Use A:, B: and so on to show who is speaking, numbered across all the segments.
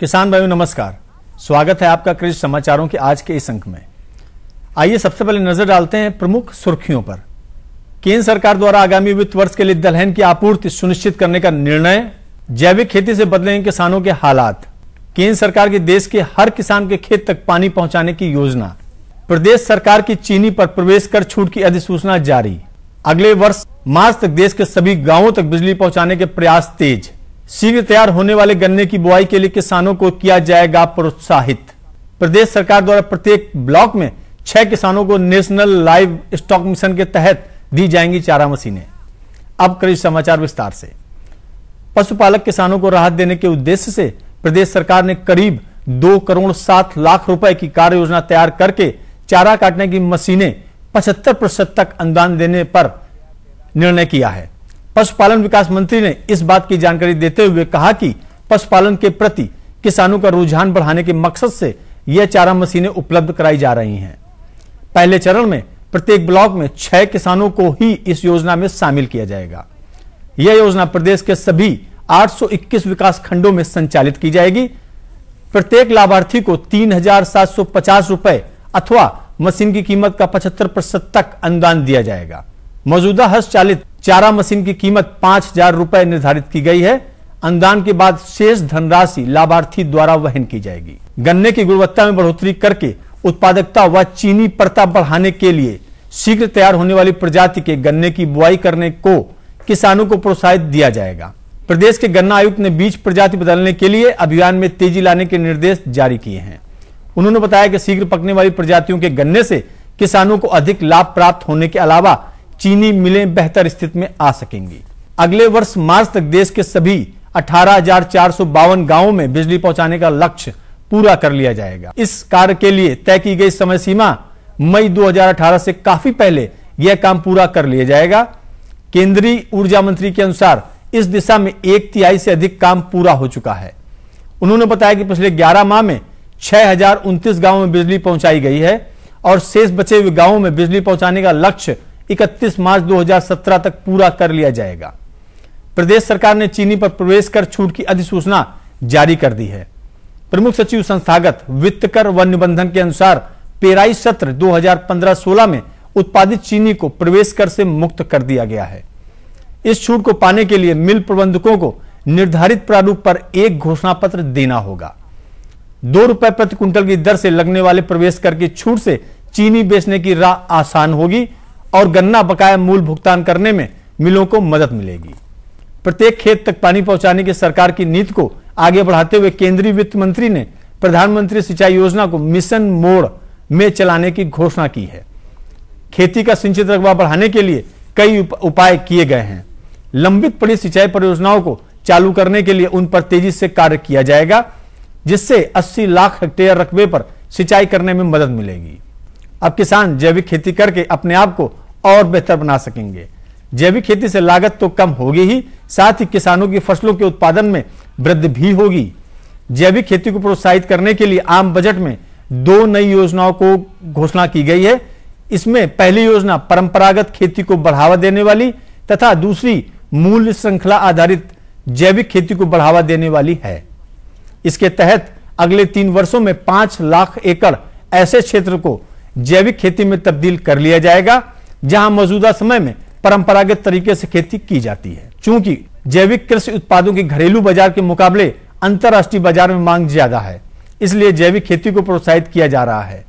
A: किसान भाइयों, नमस्कार। स्वागत है आपका कृषि समाचारों के आज के इस अंक में। आइए सबसे पहले नज़र डालते हैं प्रमुख सुर्खियों पर। केंद्र सरकार द्वारा आगामी वित्त वर्ष के लिए दलहन की आपूर्ति सुनिश्चित करने का निर्णय, जैविक खेती से बदलेंगे किसानों के हालात। केंद्र सरकार की देश के हर किसान के खेत तक पानी पहुँचाने की योजना। प्रदेश सरकार की चीनी पर प्रवेश कर छूट की अधिसूचना जारी। अगले वर्ष मार्च तक देश के सभी गाँवों तक बिजली पहुँचाने के प्रयास तेज। शीघ्र तैयार होने वाले गन्ने की बुआई के लिए किसानों को किया जाएगा प्रोत्साहित। प्रदेश सरकार द्वारा प्रत्येक ब्लॉक में छह किसानों को नेशनल लाइव स्टॉक मिशन के तहत दी जाएँगी चारा मशीनें। अब कृषि समाचार विस्तार से। पशुपालक किसानों को राहत देने के उद्देश्य से प्रदेश सरकार ने करीब दो करोड़ सात लाख रुपए की कार्य योजना तैयार करके चारा काटने की मशीनें पचहत्तर प्रतिशत तक अनुदान देने पर निर्णय किया है। पशुपालन विकास मंत्री ने इस बात की जानकारी देते हुए कहा कि पशुपालन के प्रति किसानों का रुझान बढ़ाने के मकसद से यह चारा मशीनें उपलब्ध कराई जा रही हैं। पहले चरण में प्रत्येक ब्लॉक में छह किसानों को ही इस योजना में शामिल किया जाएगा। यह योजना प्रदेश के सभी 821 विकास खंडों में संचालित की जाएगी। प्रत्येक लाभार्थी को तीन हज़ार सात सौ पचास रुपए अथवा मशीन की कीमत का पचहत्तर प्रतिशत तक अनुदान दिया जाएगा। मौजूदा हस्त चालित चारा मशीन की कीमत पाँच हज़ार रुपए निर्धारित की गई है। अनुदान के बाद शेष धनराशि लाभार्थी द्वारा वहन की जाएगी। गन्ने की गुणवत्ता में बढ़ोतरी करके उत्पादकता व चीनी परता बढ़ाने के लिए शीघ्र तैयार होने वाली प्रजाति के गन्ने की बुआई करने को किसानों को प्रोत्साहित दिया जाएगा। प्रदेश के गन्ना आयुक्त ने बीज प्रजाति बदलने के लिए अभियान में तेज़ी लाने के निर्देश जारी किए हैं। उन्होंने बताया कि शीघ्र पकने वाली प्रजातियों के गन्ने से किसानों को अधिक लाभ प्राप्त होने के अलावा चीनी मिलें बेहतर स्थिति में आ सकेंगी। अगले वर्ष मार्च तक देश के सभी अठारह गाँवों में बिजली पहुँचाने का लक्ष्य पूरा कर लिया जाएगा। इस कार्य के लिए तय की गई समय सीमा मई 2018 से काफ़ी पहले यह काम पूरा कर लिया जाएगा। केंद्रीय ऊर्जा मंत्री के अनुसार इस दिशा में एक तिहाई से अधिक काम पूरा हो चुका है। उन्होंने बताया कि पिछले 11 माह में छह हज़ार उनतीस गाँवों में बिजली पहुंचाई गई है और शेष बचे हुए गाँवों में बिजली पहुँचाने का लक्ष्य 31 मार्च 2017 तक पूरा कर लिया जाएगा। प्रदेश सरकार ने चीनी पर प्रवेश कर छूट की अधिसूचना जारी कर दी है। प्रमुख सचिव संस्थागत वित्त कर व निबंधन के अनुसार पेराई सत्र 2015-16 में उत्पादित चीनी को प्रवेश कर से मुक्त कर दिया गया है। इस छूट को पाने के लिए मिल प्रबंधकों को निर्धारित प्रारूप पर एक घोषणा पत्र देना होगा। दो रुपए प्रति क्विंटल की दर से लगने वाले प्रवेश कर की छूट से चीनी बेचने की राह आसान होगी। और गन्ना बकाया मूल भुगतान करने में मिलों को मदद मिलेगी। प्रत्येक खेत तक पानी पहुँचाने की सरकार की नीति को आगे बढ़ाते हुए केंद्रीय वित्त मंत्री ने प्रधानमंत्री सिंचाई योजना को मिशन मोड में चलाने की घोषणा की है। खेती का सिंचित रकबा बढ़ाने के लिए कई उपाय किए गए हैं। लंबित पड़ी सिंचाई परियोजनाओं को चालू करने के लिए उन पर तेज़ी से कार्य किया जाएगा, जिससे 80 लाख हेक्टेयर रकबे पर सिंचाई करने में मदद मिलेगी। अब किसान जैविक खेती करके अपने आप को और बेहतर बना सकेंगे। जैविक खेती से लागत तो कम होगी ही, साथ ही किसानों की फ़सलों के उत्पादन में वृद्धि भी होगी। जैविक खेती को प्रोत्साहित करने के लिए आम बजट में दो नई योजनाओं को घोषणा की गई है। इसमें पहली योजना परंपरागत खेती को बढ़ावा देने वाली तथा दूसरी मूल्य श्रृंखला आधारित जैविक खेती को बढ़ावा देने वाली है। इसके तहत अगले तीन वर्षों में पाँच लाख एकड़ ऐसे क्षेत्र को जैविक खेती में तब्दील कर लिया जाएगा। जहाँ मौजूदा समय में परंपरागत तरीके से खेती की जाती है। चूँकि जैविक कृषि उत्पादों के घरेलू बाज़ार के मुकाबले अंतर्राष्ट्रीय बाज़ार में मांग ज़्यादा है, इसलिए जैविक खेती को प्रोत्साहित किया जा रहा है।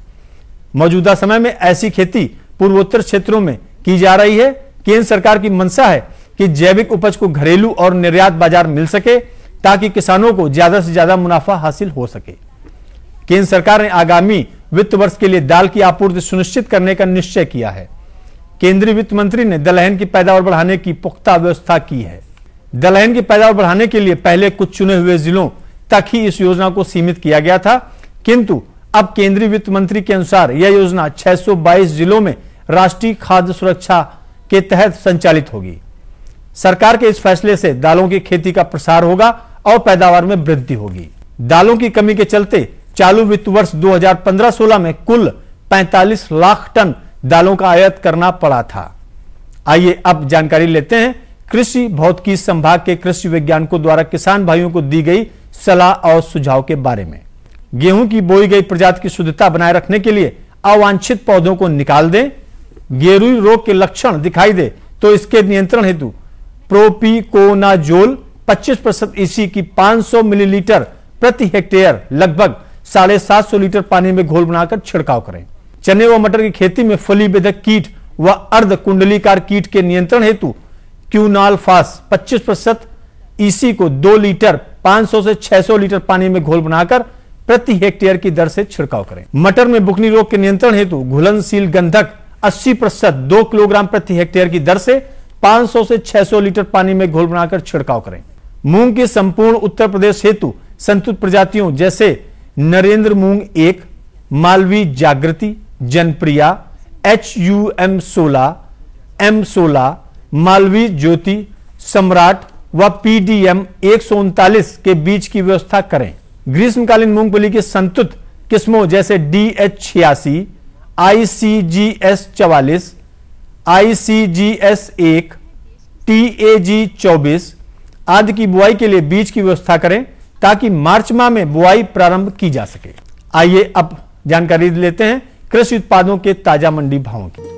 A: मौजूदा समय में ऐसी खेती पूर्वोत्तर क्षेत्रों में की जा रही है। केंद्र सरकार की मंशा है कि जैविक उपज को घरेलू और निर्यात बाज़ार मिल सके, ताकि किसानों को ज़्यादा से ज़्यादा मुनाफा हासिल हो सके। केंद्र सरकार ने आगामी वित्त वर्ष के लिए दाल की आपूर्ति सुनिश्चित करने का निश्चय किया है। केंद्रीय वित्त मंत्री ने दलहन की पैदावार बढ़ाने की पुख्ता व्यवस्था की है। दलहन की पैदावार बढ़ाने के लिए पहले कुछ चुने हुए जिलों तक ही इस योजना को सीमित किया गया था, किंतु अब केंद्रीय वित्त मंत्री के अनुसार यह योजना 622 जिलों में राष्ट्रीय खाद्य सुरक्षा के तहत संचालित होगी। सरकार के इस फैसले से दालों की खेती का प्रसार होगा और पैदावार में वृद्धि होगी। दालों की कमी के चलते चालू वित्त वर्ष 2015-16 में कुल 45 लाख टन दालों का आयात करना पड़ा था। आइए अब जानकारी लेते हैं कृषि भौतिकी संभाग के कृषि वैज्ञानिकों द्वारा किसान भाइयों को दी गई सलाह और सुझाव के बारे में। गेहूँ की बोई गई प्रजाति की शुद्धता बनाए रखने के लिए अवांछित पौधों को निकाल दें। गेरुई रोग के लक्षण दिखाई दे तो इसके नियंत्रण हेतु प्रोपीकोनाजोल 25 प्रतिशत ईसी की 500 मिलीलीटर प्रति हेक्टेयर, लगभग साढ़े सात सौ लीटर पानी में घोल बनाकर छिड़काव करें। चने व मटर की खेती में फली बेधक कीट व अर्ध कुंडलीकार कीट के नियंत्रण हेतु क्यूनाल फास 25 प्रतिशत ईसी को दो लीटर 500 से 600 लीटर पानी में घोल बनाकर प्रति हेक्टेयर की दर से छिड़काव करें। मटर में बुकनी रोग के नियंत्रण हेतु घुलनशील गंधक 80 प्रतिशत दो किलोग्राम प्रति हेक्टेयर की दर से 500 से 600 लीटर पानी में घोल बनाकर छिड़काव करें। मूंग के संपूर्ण उत्तर प्रदेश हेतु संतुलित प्रजातियों जैसे नरेंद्र मूंग एक Malvi Jagriti Janpriya H U M सोलह एम सोलह मालवी ज्योति, सम्राट व पीडीएम एक सौ उनतालीस के बीच की व्यवस्था करें। ग्रीष्मकालीन मूंगफली की संतुत किस्मों जैसे डी एच छियासी आई सी जी एस चवालीस आई सी जी एस एक टी ए जी चौबीस, आदि की बुआई के लिए बीज की व्यवस्था करें ताकि मार्च माह में बुआई प्रारंभ की जा सके। आइए अब जानकारी लेते हैं कृषि उत्पादों के ताज़ा मंडी भावों की।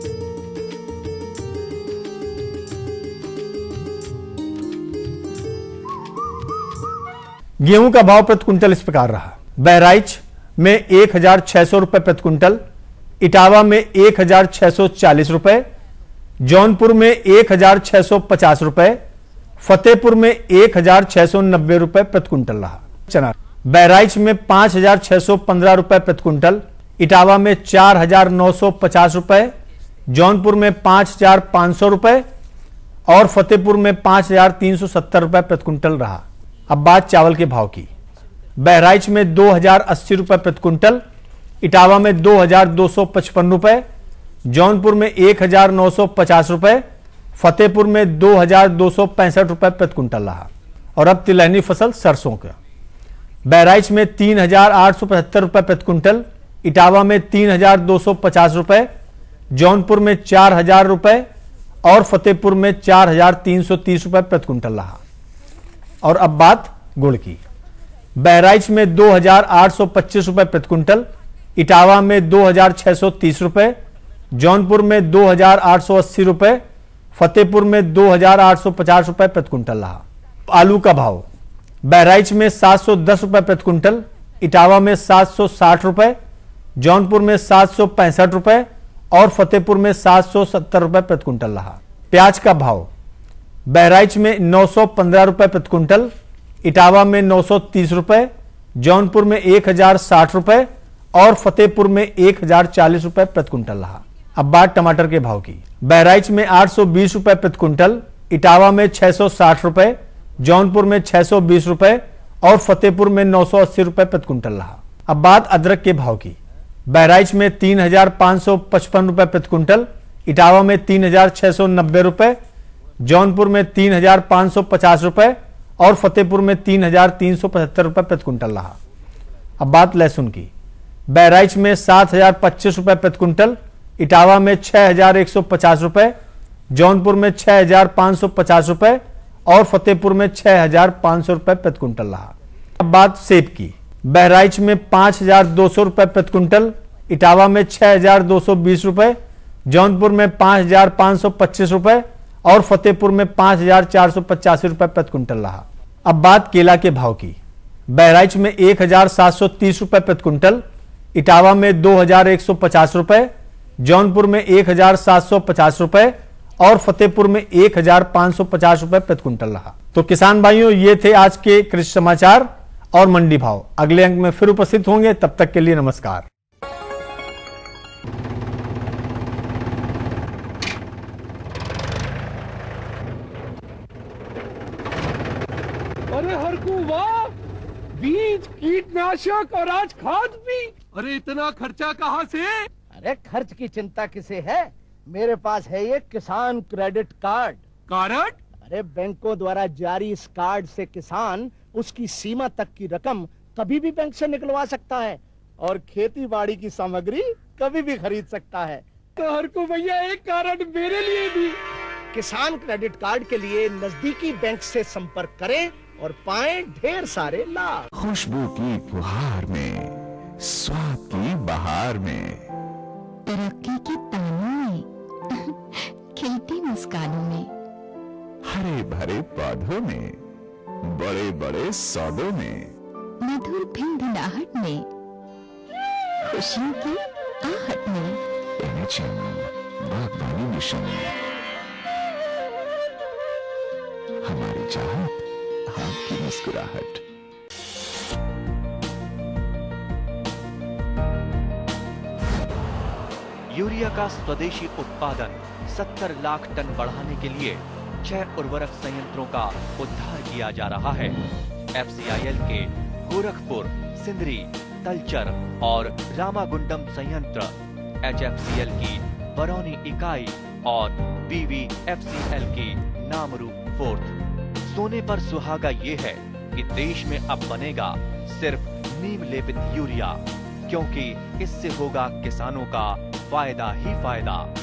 A: गेहूँ का भाव प्रति क्विंटल इस प्रकार रहा। बहराइच में एक हज़ार छह सौ रुपए प्रति क्विंटल, इटावा में एक हज़ार छह सौ चालीस रुपए, जौनपुर में एक हज़ार छह सौ पचास रुपए, फतेहपुर में एक हज़ार छह सौ नब्बे रुपए प्रति क्विंटल रहा। चना। बहराइच में पाँच हज़ार छह सौ पंद्रह रुपए प्रति क्विंटल इटावा में चार हज़ार नौ सौ पचास रुपए, जौनपुर में पाँच हज़ार पाँच सौ रुपए और फतेहपुर में पाँच हज़ार तीन सौ सत्तर रुपए प्रति क्विंटल रहा। अब बात चावल के भाव की। बहराइच में दो हज़ार अस्सी रुपए प्रति क्विंटल, इटावा में दो हज़ार दो सौ पचपन रुपए, जौनपुर में एक हज़ार नौ सौ पचास रुपए, फतेहपुर में दो हज़ार दो सौ पैंसठ रुपए प्रति क्विंटल रहा। और अब तिलहनी फ़सल सरसों का। बहराइच में तीन हज़ार आठ सौ पचहत्तर रुपए प्रति क्विंटल इटावा में तीन हज़ार दो सौ पचास रुपए, जौनपुर में चार हज़ार रुपए और फतेहपुर में चार हज़ार तीन सौ तीस रुपए प्रति क्विंटल रहा। और अब बात गुड़ की। बहराइच में दो हज़ार आठ सौ पच्चीस रुपए प्रति क्विंटल, इटावा में दो हज़ार छह सौ तीस रुपए, जौनपुर में दो हज़ार आठ सौ अस्सी रुपए, फतेहपुर में दो हज़ार आठ सौ पचास रुपए प्रति क्विंटल रहा। आलू का भाव। बहराइच में सात सौ दस रुपए प्रति क्विंटल, इटावा में सात सौ साठ रुपए जौनपुर में सात सौ पैंसठ रुपए और फतेहपुर में सात सौ सत्तर रुपए प्रति क्विंटल रहा। प्याज का भाव, बहराइच में नौ सौ पंद्रह रुपए प्रति क्विंटल, इटावा में नौ सौ तीस रुपए, जौनपुर में एक हज़ार साठ रुपए और फतेहपुर में एक हज़ार चालीस रुपए प्रति क्विंटल रहा। अब बात टमाटर के भाव की। बहराइच में आठ सौ बीस रुपए प्रति क्विंटल, इटावा में छह सौ साठ रुपए, जौनपुर में छह सौ बीस रुपए और फतेहपुर में नौ सौ अस्सी रुपए प्रति क्विंटल रहा। अब बात अदरक के भाव की। बहराइच में तीन हज़ार पाँच सौ पचपन रुपए प्रति क्विंटल, इटावा में तीन हज़ार छह सौ नब्बे रुपए, जौनपुर में तीन हज़ार पाँच सौ पचास रुपए और फतेहपुर में तीन हज़ार तीन सौ पचहत्तर रुपए प्रति क्विंटल रहा। अब बात लहसुन की। बहराइच में सात हज़ार पच्चीस रुपए प्रति क्विंटल, इटावा में छह हज़ार एक सौ पचास रुपए, जौनपुर में छह हज़ार पाँच सौ पचास रुपए और फतेहपुर में छह हज़ार पाँच सौ रुपए प्रति क्विंटल रहा। अब बात सेब की। बहराइच में पाँच हज़ार दो सौ रुपए प्रति क्विंटल, इटावा में छह हज़ार दो सौ बीस रुपए, जौनपुर में पाँच हज़ार पाँच सौ पच्चीस रुपए और फतेहपुर में पाँच हज़ार चार सौ पचासी रुपए प्रति क्विंटल रहा। अब बात केला के भाव की। बहराइच में एक हज़ार सात सौ तीस रुपए प्रति क्विंटल, इटावा में दो हज़ार एक सौ पचास रुपए, जौनपुर में एक हज़ार सात सौ पचास रुपए और फतेहपुर में एक हज़ार पाँच सौ पचास रुपए प्रति क्विंटल रहा। तो किसान भाइयों, ये थे आज के कृषि समाचार। और मंडी भाव। अगले अंक में फिर उपस्थित होंगे। तब तक के लिए नमस्कार।
B: अरे हरकू वाह बीज कीटनाशक और आज खाद भी। अरे इतना खर्चा कहाँ से?
C: अरे खर्च की चिंता किसे है? मेरे पास है ये किसान क्रेडिट कार्ड।
B: कारण
C: अरे बैंकों द्वारा जारी इस कार्ड से किसान उसकी सीमा तक की रकम कभी भी बैंक से निकलवा सकता है और खेती बाड़ी की सामग्री कभी भी खरीद सकता है।
B: तो हरकू भैया एक कारण मेरे लिए भी।
C: किसान क्रेडिट कार्ड के लिए नजदीकी बैंक से संपर्क करें और पाए ढेर सारे लाभ।
D: खुशबू की फुहार में स्वाद की बहार में।
E: तरक्की की तानों में खिलती मुस्कानों में।
D: हरे भरे पौधों में बड़े बड़े सौदों में।
E: मधुर भिंभिनाहट में खुशियों की आहट में।
D: एनएचएम बागवानी मिशन। हमारी चाहत आपकी मुस्कुराहट।
F: यूरिया का स्वदेशी उत्पादन 70 लाख टन बढ़ाने के लिए छह उर्वरक संयंत्रों का उद्धार किया जा रहा है। एफसीआईएल के गोरखपुर, सिंदरी, तलचर और रामागुंडम संयंत्र, एचएफसीएल की बरौनी इकाई और बीवी बीवीएफसीएल की नामरू फोर्थ। सोने पर सुहागा ये है कि देश में अब बनेगा सिर्फ़ नीम लेपित यूरिया, क्योंकि इससे होगा किसानों का फ़ायदा ही फ़ायदा।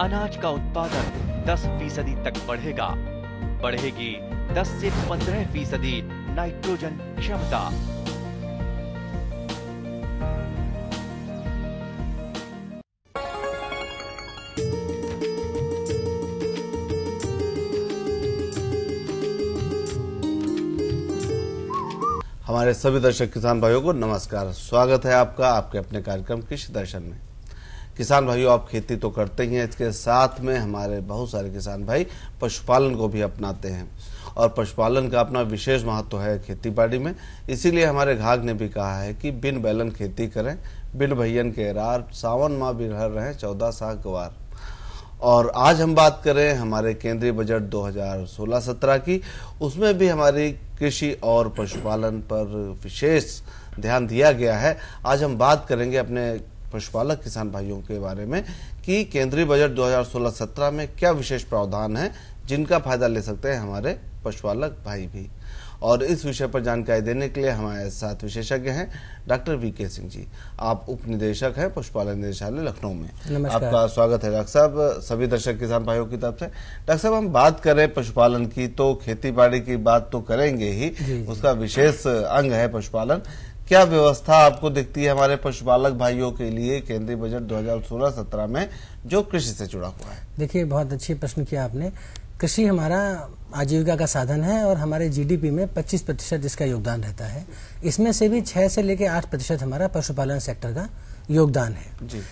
F: अनाज का उत्पादन 10 फ़ीसदी तक बढ़ेगा। बढ़ेगी 10 से 15 फ़ीसदी नाइट्रोजन क्षमता।
G: हमारे सभी दर्शक किसान भाइयों को नमस्कार। स्वागत है आपका आपके अपने कार्यक्रम कृषि दर्शन में। किसान भाइयों, आप खेती तो करते ही हैं, इसके साथ में हमारे बहुत सारे किसान भाई पशुपालन को भी अपनाते हैं। और पशुपालन का अपना विशेष महत्व है खेती बाड़ी में। इसीलिए हमारे घाघ ने भी कहा है कि बिन बैलन खेती करें, बिन भैयन के रार सावन माह बिरहर रहे, चौदह साह गवार। और आज हम बात करें हमारे केंद्रीय बजट 2016-17 की। उसमें भी हमारी कृषि और पशुपालन पर विशेष ध्यान दिया गया है। आज हम बात करेंगे अपने पशुपालक किसान भाइयों के बारे में कि केंद्रीय बजट 2016-17 में क्या विशेष प्रावधान है जिनका फ़ायदा ले सकते हैं हमारे पशुपालक भाई भी। और इस विषय पर जानकारी देने के लिए हमारे साथ विशेषज्ञ हैं डॉक्टर वी के सिंह जी। आप उप निदेशक हैं पशुपालन निदेशालय लखनऊ में। आपका स्वागत है डॉक्टर साहब। सभी दर्शक किसान भाइयों की तरफ़ से। डॉक्टर साहब हम बात करें पशुपालन की तो खेती बाड़ी की बात तो करेंगे ही। उसका विशेष अंग है पशुपालन। क्या व्यवस्था आपको दिखती है हमारे पशुपालक भाइयों के लिए केंद्रीय बजट 2016-17 में जो कृषि से जुड़ा हुआ है?
H: देखिए बहुत अच्छी प्रश्न किया आपने। कृषि हमारा आजीविका का साधन है और हमारे जीडीपी में 25 प्रतिशत इसका योगदान रहता है। इसमें से भी 6 से लेकर 8 प्रतिशत हमारा पशुपालन सेक्टर का योगदान है।
G: जी।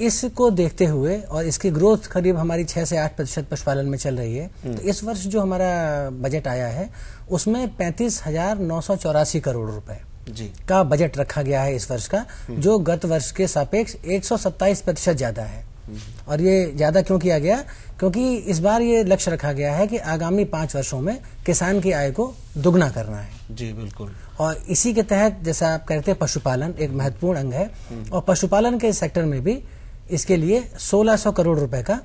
H: इसको देखते हुए और इसकी ग्रोथ करीब हमारी 6 से 8 प्रतिशत पशुपालन में चल रही है तो इस वर्ष जो हमारा बजट आया है उसमें पैंतीस हज़ार नौ सौ चौरासी करोड़ रुपए। का बजट रखा गया है इस वर्ष का जो गत वर्ष के सापेक्ष 127 प्रतिशत ज़्यादा है। और ये ज़्यादा क्यों किया गया? क्योंकि इस बार ये लक्ष्य रखा गया है कि आगामी पाँच वर्षों में किसान की आय को दुगना करना है।
G: जी बिल्कुल।
H: और इसी के तहत जैसा आप कहते हैं पशुपालन एक महत्वपूर्ण अंग है। और पशुपालन के सेक्टर में भी इसके लिए 1600 करोड़ रुपए का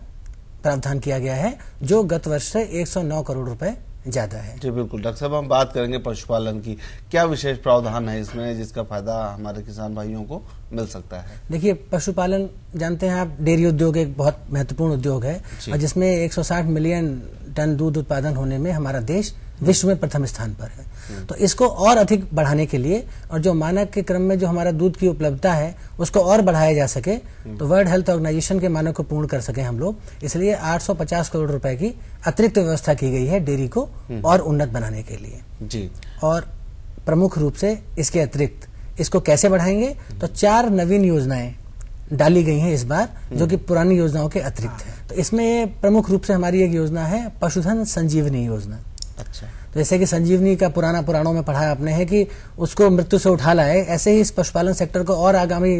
H: प्रावधान किया गया है जो गत वर्ष से 109 करोड़ रुपए ज़्यादा है।
G: जी बिल्कुल। डॉक्टर साहब हम बात करेंगे पशुपालन की। क्या विशेष प्रावधान है इसमें जिसका फ़ायदा हमारे किसान भाइयों को मिल सकता है?
H: देखिए पशुपालन जानते हैं आप डेयरी उद्योग एक बहुत महत्वपूर्ण उद्योग है। और जिसमें 160 मिलियन टन दूध उत्पादन होने में हमारा देश विश्व में प्रथम स्थान पर है। तो इसको और अधिक बढ़ाने के लिए और जो मानक के क्रम में जो हमारा दूध की उपलब्धता है उसको और बढ़ाया जा सके तो वर्ल्ड हेल्थ ऑर्गेनाइजेशन के मानक को पूर्ण कर सके हम लोग। इसलिए 850 करोड़ रुपए की अतिरिक्त व्यवस्था की गई है डेयरी को और उन्नत बनाने के लिए।
G: जी।
H: और प्रमुख रूप से इसके अतिरिक्त इसको कैसे बढ़ाएँगे? तो चार नवीन योजनाएँ डाली गई हैं इस बार जो कि पुरानी योजनाओं के अतिरिक्त है। तो इसमें प्रमुख रूप से हमारी एक योजना है पशुधन संजीवनी योजना।
G: अच्छा।
H: जैसे कि संजीवनी का पुराना पुराणों में पढ़ा आपने है कि उसको मृत्यु से उठा लाए ऐसे ही इस पशुपालन सेक्टर को और आगामी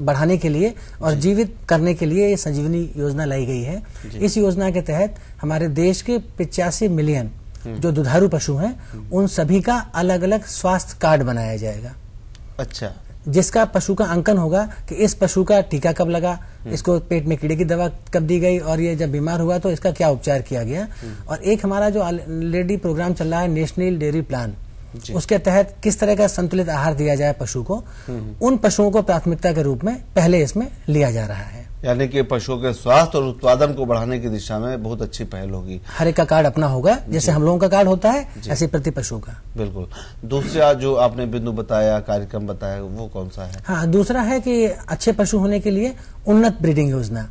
H: बढ़ाने के लिए और जीवित करने के लिए ये संजीवनी योजना लाई गई है। इस योजना के तहत हमारे देश के पिचासी मिलियन जो दुधारू पशु हैं उन सभी का अलग अलग स्वास्थ्य कार्ड बनाया जाएगा।
G: अच्छा
H: जिसका पशु का अंकन होगा कि इस पशु का टीका कब लगा इसको पेट में कीड़े की दवा कब दी गई और ये जब बीमार हुआ तो इसका क्या उपचार किया गया। और एक हमारा जो ऑलरेडी प्रोग्राम चल रहा है नेशनल डेयरी प्लान उसके तहत किस तरह का संतुलित आहार दिया जाए पशु को उन पशुओं को प्राथमिकता के रूप में पहले इसमें लिया जा रहा है।
G: यानी कि पशुओं के स्वास्थ्य और उत्पादन को बढ़ाने की दिशा में बहुत अच्छी पहल होगी।
H: हर एक का कार्ड अपना होगा जैसे हम लोगों का कार्ड होता है ऐसे प्रति पशु का।
G: बिल्कुल। दूसरा जो आपने बिंदु बताया कार्यक्रम बताया वो कौन सा है?
H: हाँ दूसरा है कि अच्छे पशु होने के लिए उन्नत ब्रीडिंग योजना।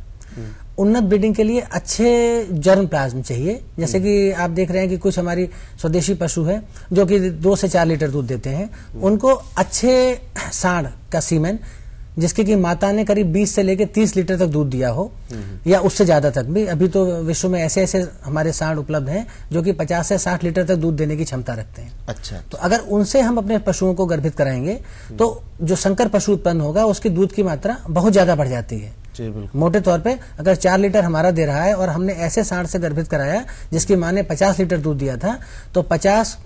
H: उन्नत ब्रीडिंग के लिए अच्छे जर्म प्लाज्म चाहिए। जैसे कि आप देख रहे हैं कि कुछ हमारी स्वदेशी पशु है जो कि दो से चार लीटर दूध देते हैं। उनको अच्छे सांड का सीमेन जिसके कि माता ने करीब 20 से लेकर 30 लीटर तक दूध दिया हो या उससे ज़्यादा तक भी। अभी तो विश्व में ऐसे ऐसे हमारे सांड उपलब्ध हैं जो कि 50 से 60 लीटर तक दूध देने की क्षमता रखते हैं।
G: अच्छा।
H: तो अगर उनसे हम अपने पशुओं को गर्भित कराएँगे तो जो संकर पशु उत्पन्न होगा उसकी दूध की मात्रा बहुत ज़्यादा बढ़ जाती है। मोटे तौर पे अगर चार लीटर हमारा दे रहा है और हमने ऐसे सांड से गर्भित कराया जिसकी माँ ने पचास लीटर दूध दिया था तो पचास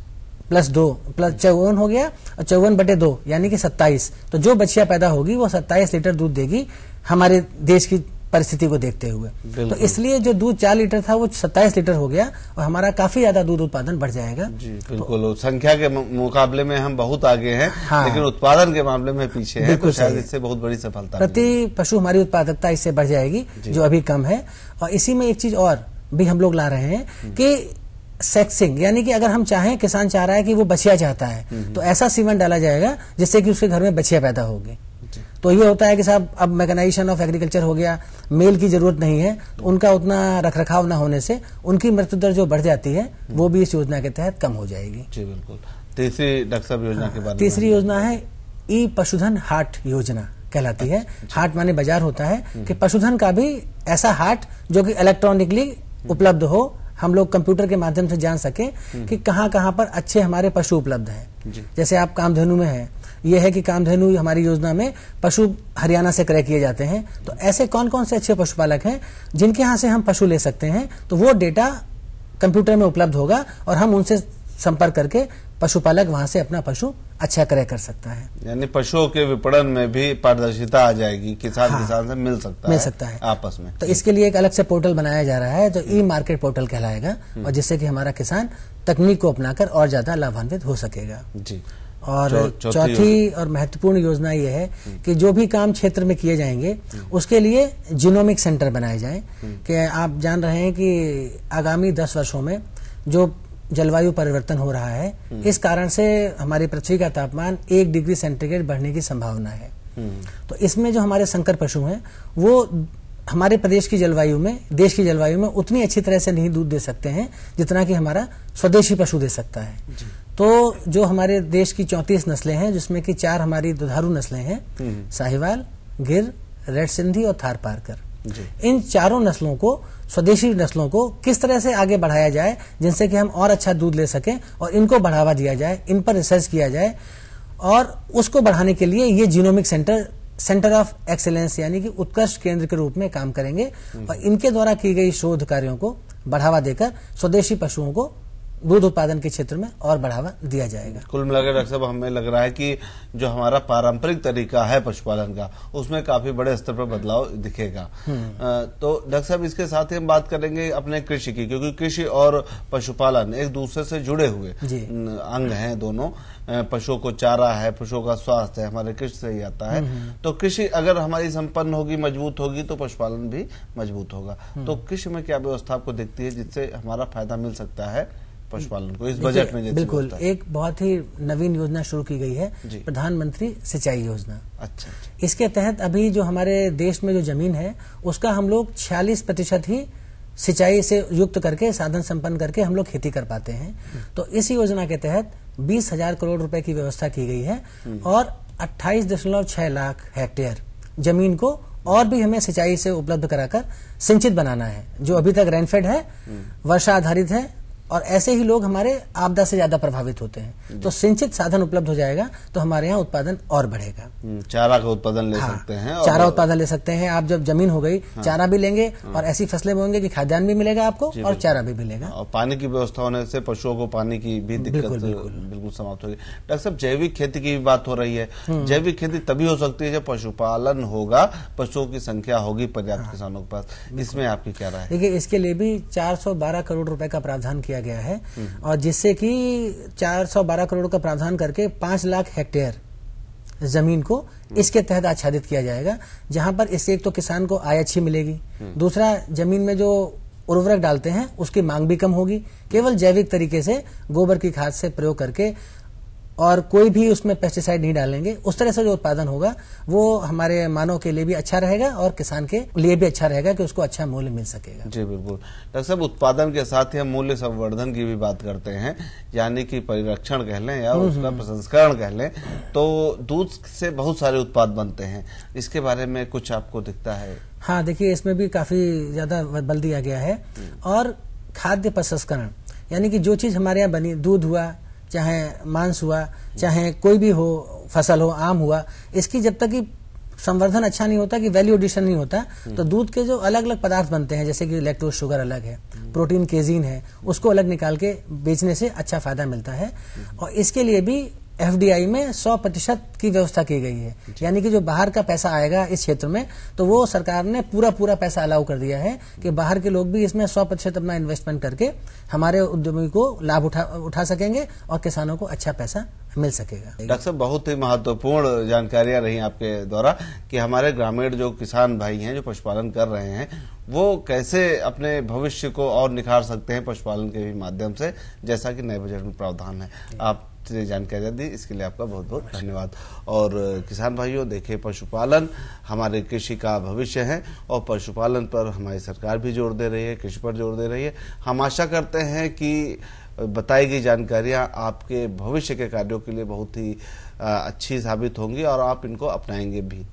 H: प्लस दो प्लस चौवन हो गया और चौवन बटे दो यानी कि सत्ताईस। तो जो बच्चियाँ पैदा होगी वो सत्ताईस लीटर दूध देगी हमारे देश की परिस्थिति को देखते हुए। तो इसलिए जो दूध चार लीटर था वो सत्ताईस लीटर हो गया और हमारा काफ़ी ज़्यादा दूध उत्पादन बढ़ जाएगा।
G: जी बिल्कुल। संख्या के मुकाबले में हम बहुत आगे हैं
H: हाँ।
G: लेकिन उत्पादन के मामले में पीछे हैं तो शायद इससे बहुत बड़ी सफलता
H: प्रति पशु हमारी उत्पादकता इससे बढ़ जाएगी जो। अभी कम है। और इसी में एक चीज़ और भी हम लोग ला रहे हैं कि सेक्सिंग यानी कि अगर हम चाहें किसान चाह रहा है कि वो बछिया चाहता है तो ऐसा सीमेंट डाला जाएगा जिससे कि उसके घर में बछिया पैदा होगी तो ये होता है कि साहब अब मैकेनाइजेशन ऑफ़ एग्रीकल्चर हो गया मेल की ज़रूरत नहीं है तो उनका उतना रखरखाव ना होने से उनकी मृत्यु दर जो बढ़ जाती है वो भी इस योजना के तहत कम हो जाएगी।
G: जी बिल्कुल। तीसरी डॉक्टर साहब योजना के बारे
H: तीसरी योजना है ई पशुधन हाट योजना कहलाती है। हाट माने बाज़ार होता है कि पशुधन का भी ऐसा हाट जो कि इलेक्ट्रॉनिकली उपलब्ध हो हम लोग कंप्यूटर के माध्यम से जान सके कि कहाँ कहाँ पर अच्छे हमारे पशु उपलब्ध हैं। जैसे आप कामधेनु में है ये है कि कामधेनु हमारी योजना में पशु हरियाणा से क्रय किए जाते हैं। तो ऐसे कौन कौन से अच्छे पशुपालक हैं जिनके यहाँ से हम पशु ले सकते हैं? तो वो डेटा कंप्यूटर में उपलब्ध होगा और हम उनसे संपर्क करके पशुपालक वहाँ से अपना पशु अच्छा क्रय कर सकता है।
G: यानी पशुओं के विपणन में भी पारदर्शिता आ जाएगी किसान
H: हाँ।
G: किसान से मिल सकता
H: मिल
G: है
H: सकता है।
G: आपस में।
H: तो इसके लिए एक अलग से पोर्टल बनाया जा रहा है जो ई मार्केट पोर्टल कहलाएगा और जिससे कि हमारा किसान तकनीक को अपनाकर और ज़्यादा लाभान्वित हो सकेगा।
G: जी।
H: और
G: चौथी
H: और महत्वपूर्ण योजना ये है कि जो भी काम क्षेत्र में किए जाएँगे उसके लिए जीनोमिक सेंटर बनाए जाएँ कि आप जान रहे हैं कि आगामी दस वर्षों में जो जलवायु परिवर्तन हो रहा है। इस कारण से हमारी पृथ्वी का तापमान एक डिग्री सेंटीग्रेड बढ़ने की संभावना है। तो इसमें जो हमारे संकर पशु हैं वो हमारे प्रदेश की जलवायु में देश की जलवायु में उतनी अच्छी तरह से नहीं दूध दे सकते हैं जितना कि हमारा स्वदेशी पशु दे सकता है। तो जो हमारे देश की चौंतीस नस्लें हैं जिसमें कि चार हमारी दुधारू नस्लें हैं साहिवाल गिर रेड सिंधी और थार पारकर। इन चारों नस्लों को स्वदेशी नस्लों को किस तरह से आगे बढ़ाया जाए जिनसे कि हम और अच्छा दूध ले सकें और इनको बढ़ावा दिया जाए इन पर रिसर्च किया जाए और उसको बढ़ाने के लिए ये genomic centre centre of excellence यानी कि उत्कृष्ट केंद्र के रूप में काम करेंगे और इनके द्वारा की गई शोध कार्यों को बढ़ावा देकर स्वदेशी पशुओं को दूध उत्पादन के क्षेत्र में और बढ़ावा दिया जाएगा।
G: कुल मिलाकर डॉक्टर साहब हमें लग रहा है कि जो हमारा पारंपरिक तरीका है पशुपालन का उसमें काफ़ी बड़े स्तर पर बदलाव दिखेगा। तो डॉक्टर साहब इसके साथ ही हम बात करेंगे अपने कृषि की क्योंकि कृषि और पशुपालन एक दूसरे से जुड़े हुए अंग हैं दोनों। पशुओं को चारा है पशुओं का स्वास्थ्य है हमारे कृषि से ही आता है। तो कृषि अगर हमारी संपन्न होगी मज़बूत होगी तो पशुपालन भी मज़बूत होगा। तो कृषि में क्या व्यवस्था आपको दिखती है जिससे हमारा फ़ायदा मिल सकता है? पशुपालन को इस बजट में
H: बिल्कुल
G: है।
H: एक बहुत ही नवीन योजना शुरू की गई है प्रधानमंत्री सिंचाई योजना।
G: अच्छा अच्छा।
H: इसके तहत अभी जो हमारे देश में जो ज़मीन है उसका हम लोग 46 प्रतिशत ही सिंचाई से युक्त करके साधन संपन्न करके हम लोग खेती कर पाते हैं। तो इस योजना के तहत बीस हज़ार करोड़ रुपए की व्यवस्था की गई है और अट्ठाईस दशमलव छह लाख हेक्टेयर ज़मीन को और भी हमें सिंचाई से उपलब्ध कराकर सिंचित बनाना है जो अभी तक रेनफेड है वर्षा आधारित है और ऐसे ही लोग हमारे आपदा से ज़्यादा प्रभावित होते हैं। तो सिंचित साधन उपलब्ध हो जाएगा तो हमारे यहाँ उत्पादन और बढ़ेगा।
G: हम्म, चारा का उत्पादन ले
H: हाँ,
G: सकते हैं और-
H: चारा उत्पादन ले सकते हैं। आप जब ज़मीन हो गई हाँ, चारा भी लेंगे हाँ, और ऐसी फ़सलें बोएँगे कि खाद्यान्न भी मिलेगा आपको और चारा भी मिलेगा।
G: और पानी की व्यवस्था होने से पशुओं को पानी की भी दिक्कत
H: बिल्कुल,
G: समाप्त होगी। डॉक्टर साहब जैविक खेती की बात हो रही है।
H: हम्म।
G: जैविक खेती तभी हो सकती है जब पशुपालन होगा पशुओं की संख्या होगी पर्याप्त
H: हाँ।
G: किसानों के पास। इसमें आपकी क्या राय
H: देखिए इसके लिए भी 412 करोड़ रुपए का प्रावधान किया गया है। और जिससे कि 412 करोड़ का प्रावधान करके 5 लाख हेक्टेयर ज़मीन को इसके तहत आच्छादित किया जाएगा, जहाँ पर इससे एक तो किसान को आय अच्छी मिलेगी, दूसरा ज़मीन में जो उर्वरक डालते हैं, उसकी मांग भी कम होगी, केवल जैविक तरीके से गोबर की खाद से प्रयोग करके और कोई भी उसमें पेस्टिसाइड नहीं डालेंगे। उस तरह से जो उत्पादन होगा वो हमारे मानव के लिए भी अच्छा रहेगा और किसान के लिए भी अच्छा रहेगा कि उसको अच्छा मूल्य मिल सकेगा।
G: जी बिल्कुल। डॉक्टर साहब उत्पादन के साथ ही हम मूल्य संवर्धन की भी बात करते हैं यानी कि परिरक्षण कह लें या उसका प्रसंस्करण कह लें तो दूध से बहुत सारे उत्पाद बनते हैं। इसके बारे में कुछ आपको दिखता है?
H: हाँ देखिए इसमें भी काफ़ी ज़्यादा बल दिया गया है। और खाद्य प्रसंस्करण यानी कि जो चीज़ हमारे यहाँ बनी दूध हुआ चाहे मांस हुआ, चाहे कोई भी हो, फ़सल हो, आम हुआ, इसकी जब तक कि संवर्धन अच्छा नहीं होता, कि वैल्यू एडिशन नहीं होता तो दूध के जो अलग अलग पदार्थ बनते हैं, जैसे कि लैक्टोज शुगर अलग है प्रोटीन केजीन है, उसको अलग निकाल के बेचने से अच्छा फ़ायदा मिलता है। और इसके लिए भी एफडीआई में 100 प्रतिशत की व्यवस्था की गई है। यानी कि जो बाहर का पैसा आएगा इस क्षेत्र में तो वो सरकार ने पूरा पूरा पैसा अलाउ कर दिया है कि बाहर के लोग भी इसमें 100 प्रतिशत अपना इन्वेस्टमेंट करके हमारे उद्यमी को लाभ उठा उठा सकेंगे और किसानों को अच्छा पैसा मिल सकेगा।
G: डॉक्टर साहब बहुत ही महत्वपूर्ण जानकारियाँ रही आपके द्वारा कि हमारे ग्रामीण जो किसान भाई हैं जो पशुपालन कर रहे हैं वो कैसे अपने भविष्य को और निखार सकते हैं पशुपालन के भी माध्यम से जैसा कि नए बजट में प्रावधान है। आप ने जानकारी दी इसके लिए आपका बहुत बहुत धन्यवाद। और किसान भाइयों, देखे पशुपालन हमारे कृषि का भविष्य है और पशुपालन पर हमारी सरकार भी ज़ोर दे रही है, कृषि पर ज़ोर दे रही है। हम आशा करते हैं कि बताई गई जानकारियाँ आपके भविष्य के कार्यों के लिए बहुत ही अच्छी साबित होंगी और आप इनको अपनाएँगे भी।